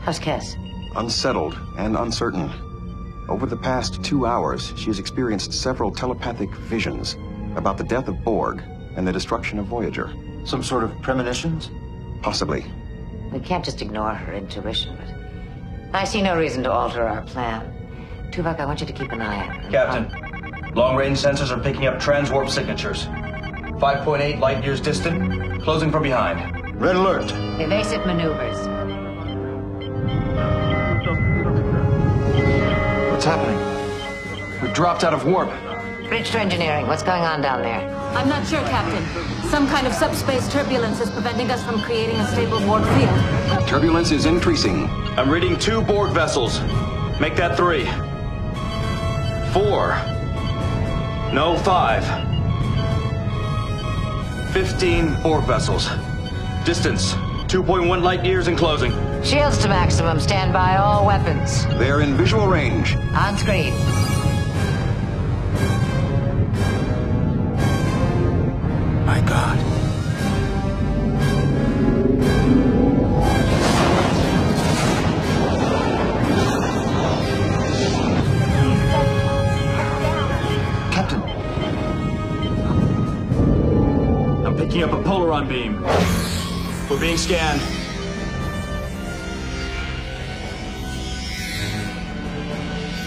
How's Kes? Unsettled and uncertain. Over the past two hours, she has experienced several telepathic visions about the death of Borg and the destruction of Voyager. Some sort of premonitions? Possibly. We can't just ignore her intuition, but I see no reason to alter our plan. Tuvok, I want you to keep an eye out. Captain, long-range sensors are picking up transwarp signatures. 5.8 light years distant, closing from behind. Red alert. Evasive maneuvers. What's happening? We've dropped out of warp. Bridge to engineering. What's going on down there? I'm not sure, Captain. Some kind of subspace turbulence is preventing us from creating a stable warp field. Turbulence is increasing. I'm reading two Borg vessels. Make that three. Four. No, five. Fifteen Borg vessels. Distance, 2.1 light years in closing. Shields to maximum. Stand by all weapons. They're in visual range. On screen. My God. Captain, I'm picking up a Polaron beam. We're being scanned.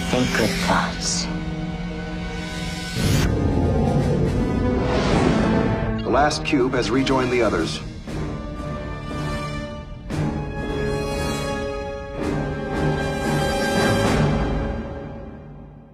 Think good thoughts. The last cube has rejoined the others.